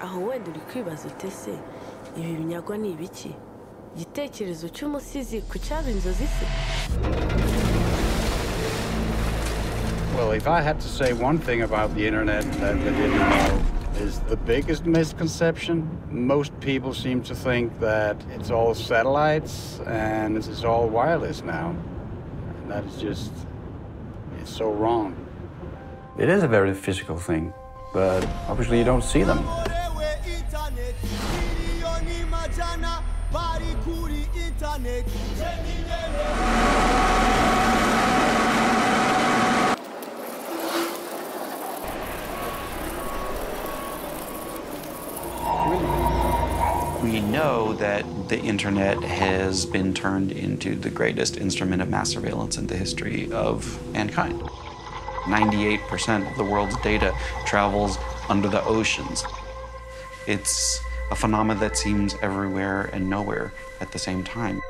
aho wenda uri kwibaza se ibi ni ibiki cy'umusizi ku cyaba inzozi se Well, if I had to say one thing about the internet that they didn't know, is the biggest misconception. Most people seem to think that it's all satellites and it's all wireless now. And that is just, it's so wrong. It is a very physical thing, but obviously you don't see them. We know that the internet has been turned into the greatest instrument of mass surveillance in the history of mankind. 98% of the world's data travels under the oceans. It's a phenomenon that seems everywhere and nowhere at the same time.